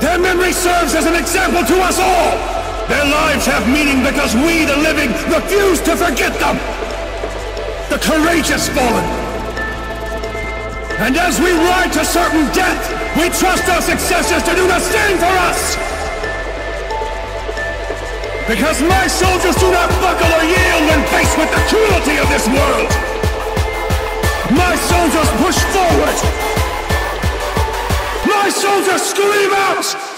Their memory serves as an example to us all! Their lives have meaning because we, the living, refuse to forget them! The courageous fallen! And as we ride to certain death, we trust our successors to do the same for us! Because my soldiers do not buckle or yield when faced with the cruelty of this world! Soldiers scream out!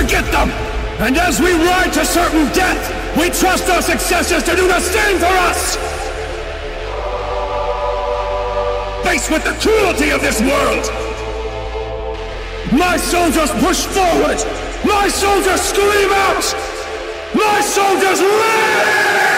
Forget them! And as we ride to certain death, we trust our successors to do the same for us! Faced with the cruelty of this world! My soldiers push forward! My soldiers scream out! My soldiers live!